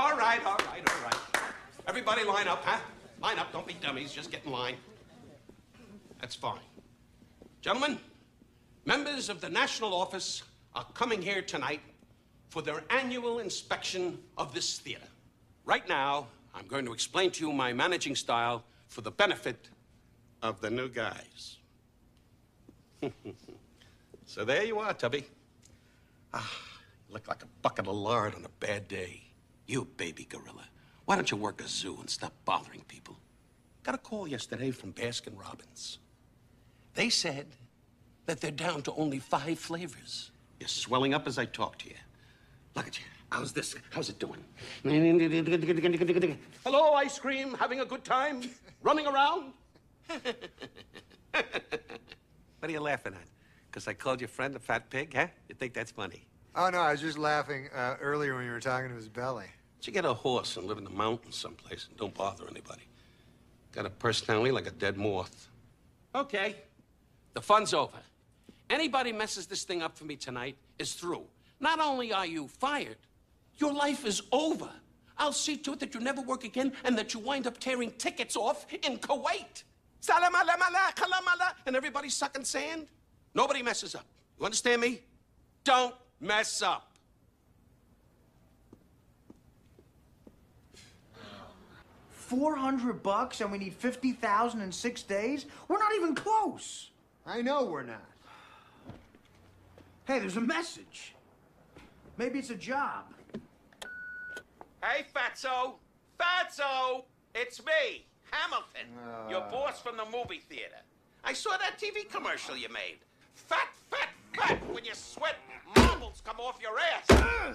All right, all right, all right. Everybody line up, huh? Line up, don't be dummies, just get in line. That's fine. Gentlemen, members of the National Office are coming here tonight for their annual inspection of this theater. Right now, I'm going to explain to you my managing style for the benefit of the new guys. so there you are, Tubby. Ah, you look like a bucket of lard on a bad day. You baby gorilla. Why don't you work a zoo and stop bothering people? Got a call yesterday from Baskin Robbins. They said that they're down to only five flavors. You're swelling up as I talk to you. Look at you. How's this? How's it doing? Hello, ice cream. Having a good time? Running around? what are you laughing at? Because I called your friend a fat pig, huh? You think that's funny? Oh, no, I was just laughing uh, earlier when you were talking to his belly. You get a horse and live in the mountains someplace and don't bother anybody. Got a personality like a dead moth. Okay. The fun's over. Anybody messes this thing up for me tonight is through. Not only are you fired, your life is over. I'll see to it that you never work again and that you wind up tearing tickets off in Kuwait. And everybody sucking sand. Nobody messes up. You understand me? Don't mess up. Four hundred bucks, and we need fifty thousand in six days. We're not even close. I know we're not. Hey, there's a message. Maybe it's a job. Hey, Fatso! Fatso! It's me, Hamilton, your uh. boss from the movie theater. I saw that TV commercial you made. Fat, fat, fat! When you sweat, marbles come off your ass. Uh.